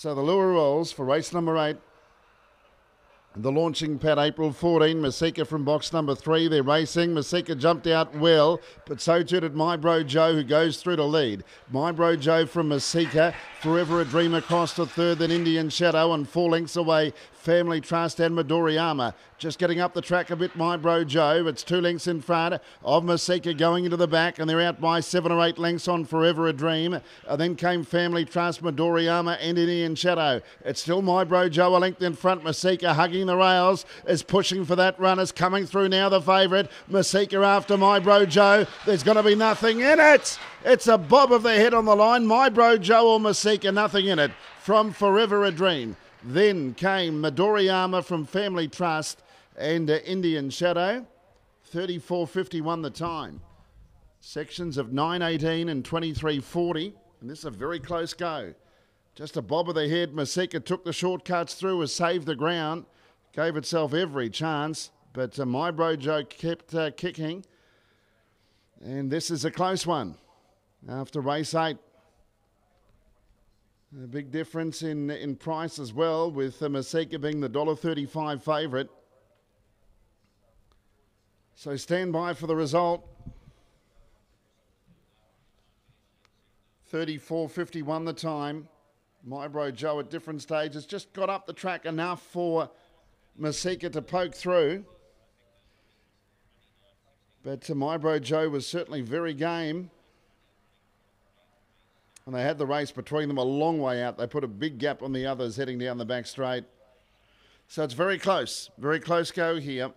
So the lure rolls for race number eight. The launching pad, April 14. Masika from box number three. They're racing. Masika jumped out well, but so too did My Bro Joe, who goes through to lead. My Bro Joe from Masika. Forever a Dream across to third, then Indian Shadow, and four lengths away. Family Trust and Midoriyama. Just getting up the track a bit, my bro Joe. It's two lengths in front of Masika going into the back, and they're out by seven or eight lengths on Forever a Dream. And then came Family Trust, Midoriyama, and Indian Shadow. It's still my bro Joe, a length in front. Masika hugging the rails, is pushing for that run, is coming through now, the favourite. Masika after my bro Joe. There's going to be nothing in it. It's a bob of the head on the line. My bro Joe or Masika, nothing in it from Forever a Dream. Then came Midoriyama from Family Trust and uh, Indian Shadow. 34.51 the time. Sections of 9.18 and 23.40. And this is a very close go. Just a bob of the head. Masika took the shortcuts through, has saved the ground, gave itself every chance. But uh, my bro Joe kept uh, kicking. And this is a close one after race eight. A big difference in, in price as well, with uh, Masika being the $1.35 favourite. So stand by for the result. 34.51 the time. My bro Joe at different stages just got up the track enough for Masika to poke through. But uh, my bro Joe was certainly very game and they had the race between them a long way out. They put a big gap on the others heading down the back straight. So it's very close, very close go here.